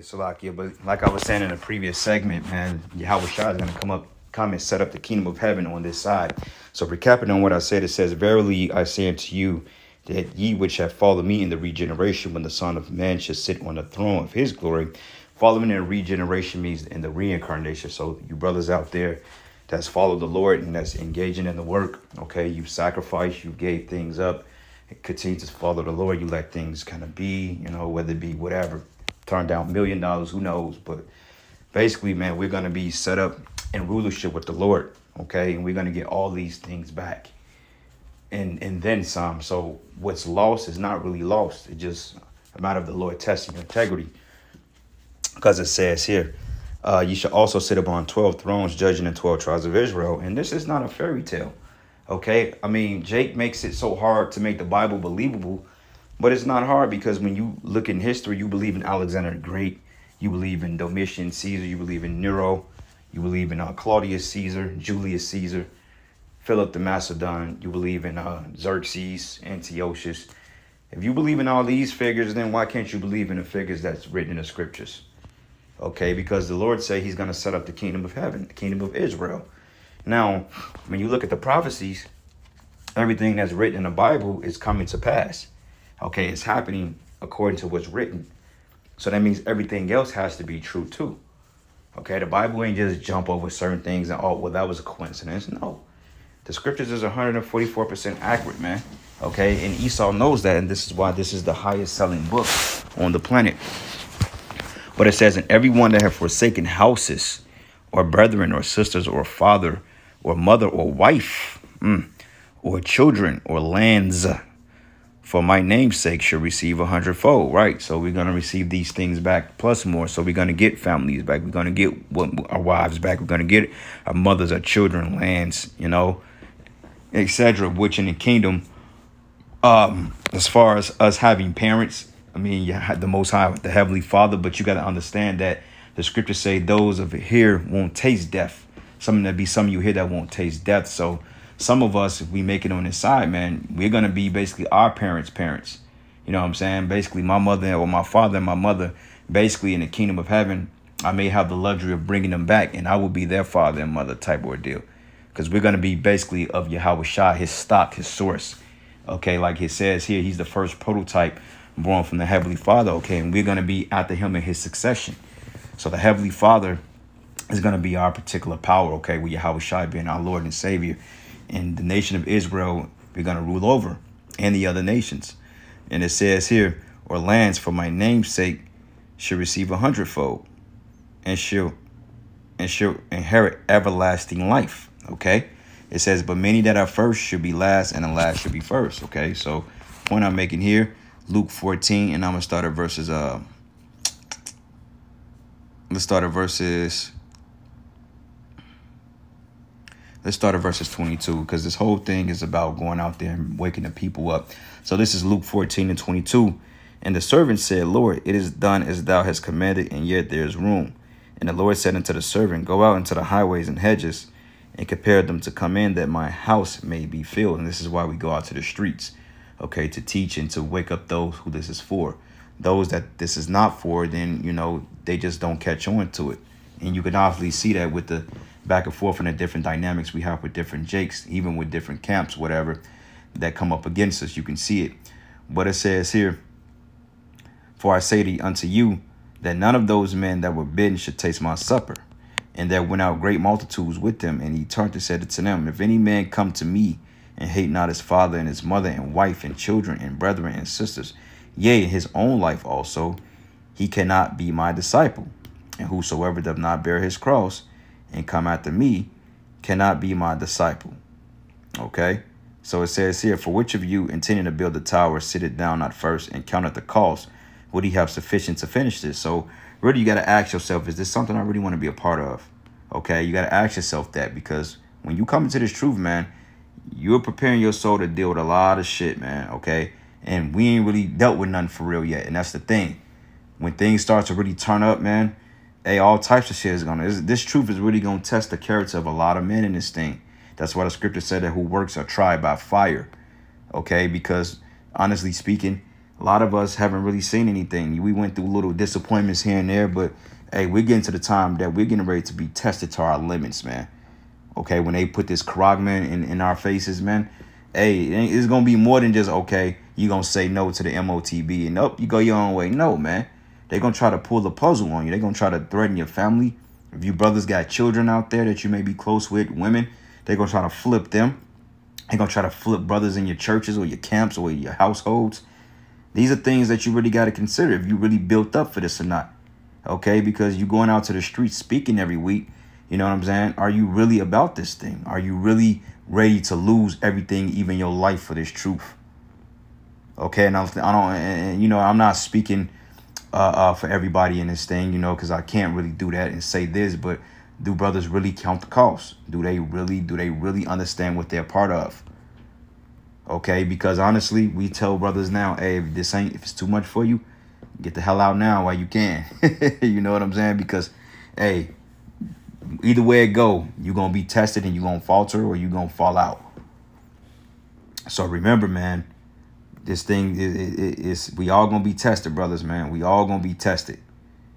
Salakia, but like I was saying in a previous segment, man, Yahawashi is going to come up, come and set up the kingdom of heaven on this side. So, recapping on what I said, it says, Verily I say unto you, that ye which have followed me in the regeneration, when the Son of Man shall sit on the throne of his glory, following in regeneration means in the reincarnation. So, you brothers out there that's followed the Lord and that's engaging in the work, okay, you sacrifice, you gave things up, continue to follow the Lord, you let things kind of be, you know, whether it be whatever turn down million dollars, who knows? But basically, man, we're gonna be set up in rulership with the Lord, okay? And we're gonna get all these things back. And and then some. So what's lost is not really lost. It's just a matter of the Lord testing your integrity. Because it says here, uh, you should also sit upon 12 thrones, judging the 12 tribes of Israel. And this is not a fairy tale. Okay? I mean, Jake makes it so hard to make the Bible believable but it's not hard because when you look in history, you believe in Alexander the Great, you believe in Domitian Caesar, you believe in Nero, you believe in uh, Claudius Caesar, Julius Caesar, Philip the Macedon, you believe in uh, Xerxes, Antiochus. If you believe in all these figures, then why can't you believe in the figures that's written in the scriptures? Okay, because the Lord say he's going to set up the kingdom of heaven, the kingdom of Israel. Now, when you look at the prophecies, everything that's written in the Bible is coming to pass. Okay, it's happening according to what's written. So that means everything else has to be true too. Okay, the Bible ain't just jump over certain things and oh well that was a coincidence. No. The scriptures is 144% accurate, man. Okay, and Esau knows that, and this is why this is the highest selling book on the planet. But it says, and everyone that have forsaken houses, or brethren, or sisters, or father, or mother, or wife, mm, or children, or lands, for my namesake shall receive a hundredfold, right? So we're going to receive these things back plus more. So we're going to get families back. We're going to get our wives back. We're going to get our mothers, our children, lands, you know, etc. Which in the kingdom, um, as far as us having parents, I mean, you had the Most High, the Heavenly Father, but you got to understand that the scriptures say those of here won't taste death. Something that be some of you here that won't taste death. So some of us, if we make it on this side, man, we're gonna be basically our parents' parents. You know what I'm saying? Basically, my mother or my father and my mother, basically in the kingdom of heaven, I may have the luxury of bringing them back, and I will be their father and mother type ordeal. Because we're gonna be basically of Yahawashi, his stock, his source. Okay, like it says here, he's the first prototype born from the Heavenly Father. Okay, and we're gonna be after him in his succession. So the Heavenly Father is gonna be our particular power. Okay, with Yahawashi being our Lord and Savior and the nation of Israel we're going to rule over and the other nations. And it says here, or lands for my name's sake shall receive a hundredfold and shall and shall inherit everlasting life. Okay. It says, but many that are first should be last and the last should be first. Okay. So point I'm making here, Luke 14, and I'm gonna start at verses uh let's start at verses Let's start at verses 22 because this whole thing is about going out there and waking the people up. So this is Luke 14 and 22. And the servant said, Lord, it is done as thou hast commanded, and yet there is room. And the Lord said unto the servant, Go out into the highways and hedges, and compare them to come in, that my house may be filled. And this is why we go out to the streets, okay, to teach and to wake up those who this is for. Those that this is not for, then, you know, they just don't catch on to it. And you can obviously see that with the back and forth and the different dynamics we have with different Jakes, even with different camps, whatever, that come up against us. You can see it. But it says here, For I say to unto you, that none of those men that were bidden should taste my supper. And there went out great multitudes with them. And he turned and said to them, If any man come to me and hate not his father and his mother and wife and children and brethren and sisters, yea, his own life also, he cannot be my disciple. And whosoever doth not bear his cross and come after me cannot be my disciple. Okay? So it says here, For which of you intending to build a tower, sit it down not first and count at the cost? Would he have sufficient to finish this? So really you got to ask yourself, is this something I really want to be a part of? Okay, you got to ask yourself that because when you come into this truth, man, you're preparing your soul to deal with a lot of shit, man, okay? And we ain't really dealt with nothing for real yet. And that's the thing. When things start to really turn up, man, hey, all types of shit is gonna. This, this truth is really gonna test the character of a lot of men in this thing. That's why the scripture said that who works are tried by fire. Okay, because honestly speaking, A lot of us haven't really seen anything. We went through little disappointments here and there, but hey, we're getting to the time that we're getting ready to be tested to our limits, man. Okay, when they put this Krogman in, in our faces, man, hey, it's gonna be more than just okay, you gonna say no to the MOTB and nope, you go your own way. No, man. They're gonna try to pull the puzzle on you. They're gonna try to threaten your family. If you brothers got children out there that you may be close with, women, they're gonna try to flip them. They're gonna try to flip brothers in your churches or your camps or your households. These are things that you really got to consider if you really built up for this or not. Okay, because you going out to the streets speaking every week. You know what I'm saying? Are you really about this thing? Are you really ready to lose everything, even your life, for this truth? Okay, and I don't, and, you know, I'm not speaking uh, uh, for everybody in this thing, you know, because I can't really do that and say this, but do brothers really count the cost? Do they really, do they really understand what they're part of? Okay, because honestly, we tell brothers now, hey, if this ain't, if it's too much for you, get the hell out now while you can. you know what I'm saying? Because, hey, either way it go, you're going to be tested and you're going to falter or you're going to fall out. So remember, man, this thing is, is, is we all gonna be tested, brothers, man. We all gonna be tested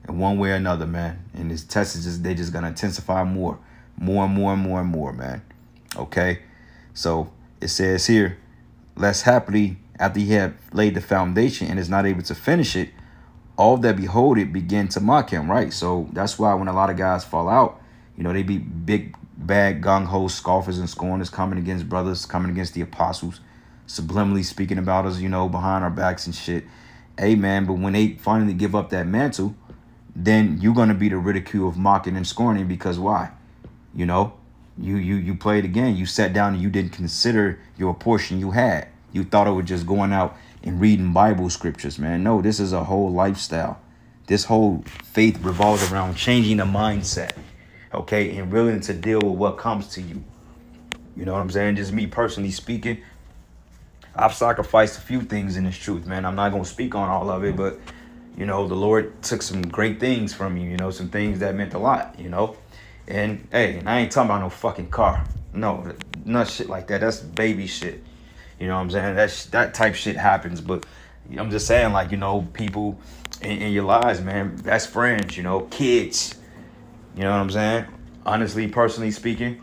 in one way or another, man. And this test is just they just gonna intensify more, more and more and more and more, man. Okay, so it says here, less happily after he had laid the foundation and is not able to finish it, all that behold it begin to mock him, right? So that's why when a lot of guys fall out, you know, they be big, bad, gung-ho scoffers and scorners coming against brothers, coming against the apostles subliminally speaking about us, you know, behind our backs and shit. Hey, man, but when they finally give up that mantle, then you're going to be the ridicule of mocking and scorning because why? You know, you you you played again. You sat down and you didn't consider your portion you had. You thought it was just going out and reading Bible scriptures, man. No, this is a whole lifestyle. This whole faith revolves around changing the mindset, okay, and willing to deal with what comes to you. You know what I'm saying? Just me personally speaking, I've sacrificed a few things in this truth, man. I'm not to speak on all of it, but, you know, the Lord took some great things from you, you know, some things that meant a lot, you know. And, hey, and I ain't talking about no fucking car. No, not shit like that. That's baby shit. You know what I'm saying? That's, that type shit happens, but I'm just saying, like, you know, people in, in your lives, man, best friends, you know, kids. You know what I'm saying? Honestly, personally speaking,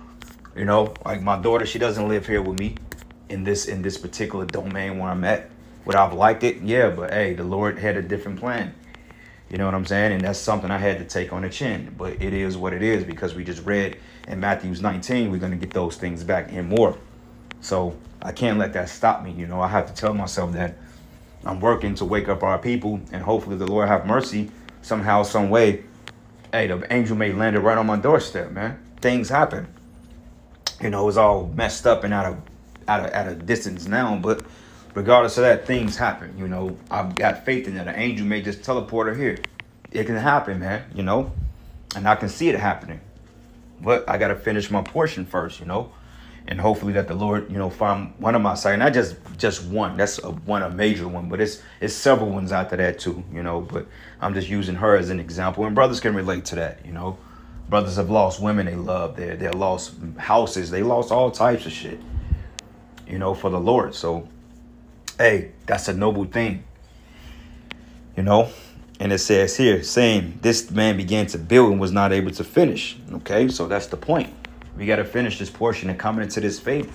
you know, like my daughter, she doesn't live here with me in this in this particular domain where I'm at. Would I've liked it? Yeah, but hey, the Lord had a different plan. You know what I'm saying? And that's something I had to take on the chin. But it is what it is because we just read in Matthew's 19, we're going to get those things back and more. So I can't let that stop me. You know, I have to tell myself that I'm working to wake up our people and hopefully the Lord have mercy somehow, some way. Hey, the angel may land it right on my doorstep, man. Things happen. You know, it's all messed up and out of at a, at a distance now, but regardless of that, things happen. You know, I've got faith in that. An angel may just teleport her here. It can happen, man, you know, and I can see it happening. But I got to finish my portion first, you know, and hopefully that the Lord, you know, find one of my side. Not just just one. That's a, one a major one, but it's it's several ones after that too, you know. But I'm just using her as an example, and brothers can relate to that, you know. Brothers have lost women they love. They they lost houses. They lost all types of shit you know, for the Lord. So, hey, that's a noble thing, you know. And it says here, saying this man began to build and was not able to finish. Okay, so that's the point. We got to finish this portion and coming into this faith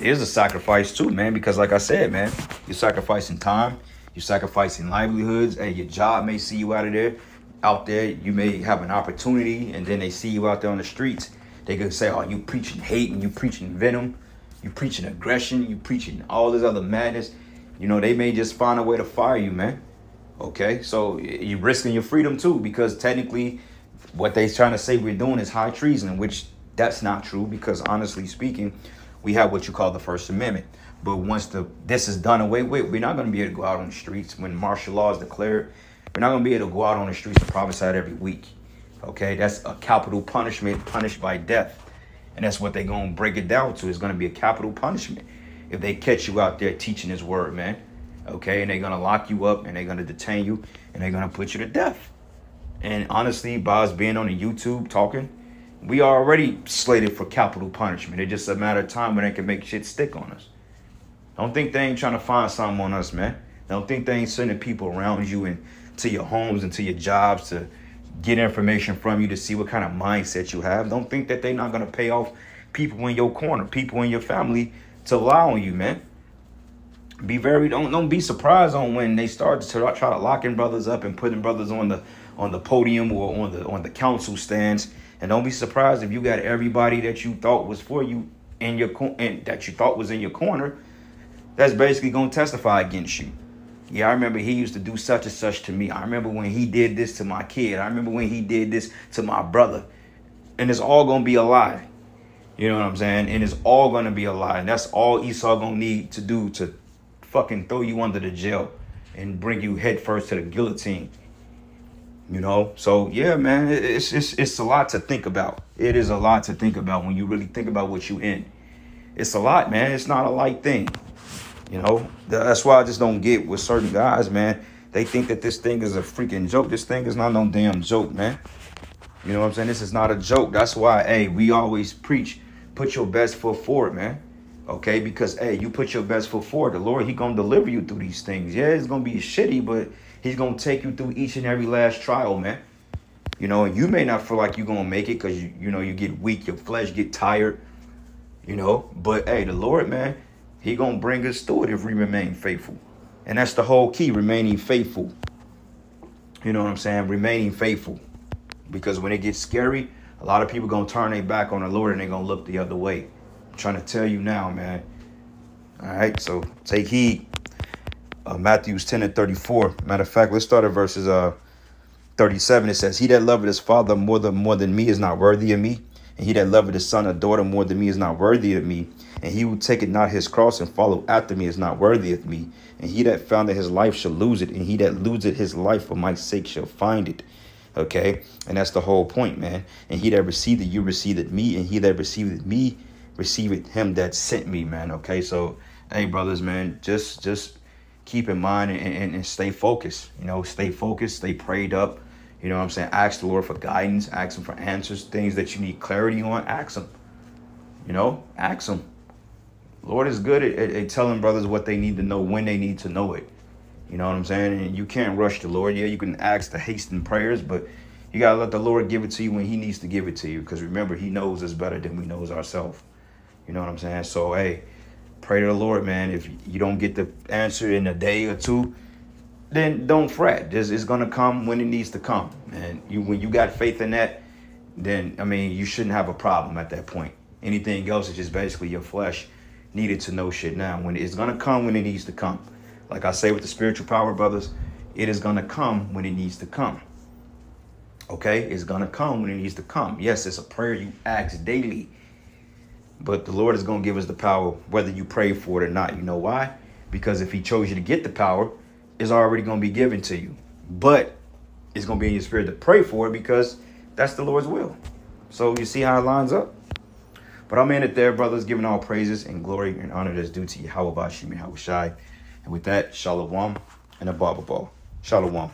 is a sacrifice too, man. Because like I said, man, you're sacrificing time, you're sacrificing livelihoods. Hey, your job may see you out of there, out there. You may have an opportunity, and then they see you out there on the streets. They could say, "Oh, you preaching hate and you preaching venom." You preaching aggression, you preaching all this other madness, you know, they may just find a way to fire you, man. Okay, so you're risking your freedom too, because technically, what they're trying to say we're doing is high treason, which that's not true. Because honestly speaking, we have what you call the First Amendment. But once the this is done away with, we're not going to be able to go out on the streets when martial law is declared. We're not going to be able to go out on the streets and prophesy every week. Okay, that's a capital punishment, punished by death. And that's what they're going to break it down to. It's going to be a capital punishment if they catch you out there teaching his word, man. Okay, and they're going to lock you up and they're going to detain you and they're going to put you to death. And honestly, us being on the YouTube talking, we are already slated for capital punishment. It's just a matter of time when they can make shit stick on us. Don't think they ain't trying to find something on us, man. Don't think they ain't sending people around you and to your homes and to your jobs to get information from you to see what kind of mindset you have. Don't think that they're not gonna pay off people in your corner, people in your family to lie on you, man. Be very don't don't be surprised on when they start to try to locking brothers up and putting brothers on the on the podium or on the on the council stands. And don't be surprised if you got everybody that you thought was for you in your and that you thought was in your corner. That's basically gonna testify against you. Yeah, I remember he used to do such and such to me. I remember when he did this to my kid. I remember when he did this to my brother. And it's all gonna be a lie. You know what I'm saying? And it's all gonna be a lie. And that's all Esau gonna need to do to fucking throw you under the jail and bring you headfirst to the guillotine. You know, so yeah, man, it's it's it's a lot to think about. It is a lot to think about when you really think about what you in. It's a lot, man. It's not a light thing. You know, that's why I just don't get with certain guys, man. They think that this thing is a freaking joke. This thing is not no damn joke, man. You know what I'm saying? This is not a joke. That's why, hey, we always preach, put your best foot forward, man. Okay, because hey, you put your best foot forward. The Lord, He gonna deliver you through these things. Yeah, it's gonna be shitty, but He's gonna take you through each and every last trial, man. You know, you may not feel like you're gonna make it because you, you know, you get weak, your flesh get tired. You know, but hey, the Lord, man, He gonna bring us through it if we remain faithful, and that's the whole key: remaining faithful. You know what I'm saying? Remaining faithful, because when it gets scary, a lot of people gonna turn their back on the Lord and they gonna look the other way. I'm trying to tell you now, man. All right, so take heed. Uh, Matthew's 10 and 34. Matter of fact, let's start at verses uh 37. It says, He that loveth his father more than more than me is not worthy of me. And he that loveth his son or daughter more than me is not worthy of me. And he who taketh not his cross and follow after me is not worthy of me. And he that found that his life shall lose it. And he that loseth his life for my sake shall find it. Okay? And that's the whole point, man. And he that received it, you received it me. And he that received it me, received it him that sent me, man. Okay, so hey, brothers, man, just just keep in mind and, and, and, stay focused. You know, stay focused, stay prayed up. You know what I'm saying? Ask the Lord for guidance, ask him for answers, things that you need clarity on, ask him. You know, ask him. Lord is good at, at, at telling brothers what they need to know when they need to know it. You know what I'm saying? And you can't rush the Lord. Yeah, you can ask to hasten prayers, but you gotta let the Lord give it to you when He needs to give it to you. Because remember, He knows us better than we knows ourselves. You know what I'm saying? So, hey, pray to the Lord, man. If you don't get the answer in a day or two, then don't fret. This is gonna come when it needs to come. And you when you got faith in that, then I mean you shouldn't have a problem at that point. Anything else is just basically your flesh needed to know shit now. When it's gonna come when it needs to come. Like I say with the spiritual power, brothers, it is gonna come when it needs to come. Okay, it's gonna come when it needs to come. Yes, it's a prayer you ask daily but the Lord is to give us the power whether you pray for it or not. You know why? Because if he chose you to get the power, it's already going to be given to you. But it's going to be in your spirit to pray for it because that's the Lord's will. So you see how it lines up? But I'm in it there, brothers, giving all praises and glory and honor that's due to Yahweh Bashim Yahawashi. And with that, Shalom and a Baba Ball. Shalom.